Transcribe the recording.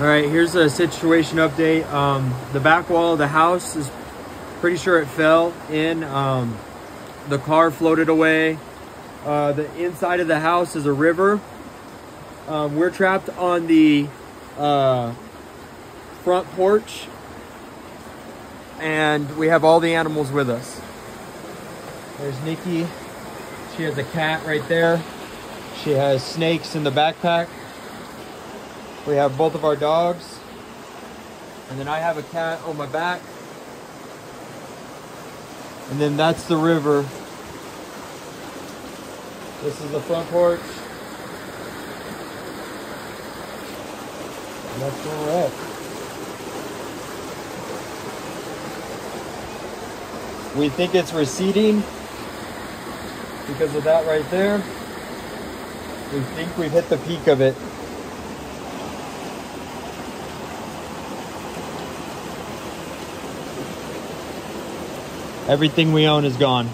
All right, here's a situation update. Um, the back wall of the house is pretty sure it fell in. Um, the car floated away. Uh, the inside of the house is a river. Um, we're trapped on the uh, front porch and we have all the animals with us. There's Nikki. She has a cat right there. She has snakes in the backpack. We have both of our dogs. And then I have a cat on my back. And then that's the river. This is the front porch. And that's where we're at. We think it's receding because of that right there. We think we've hit the peak of it. Everything we own is gone.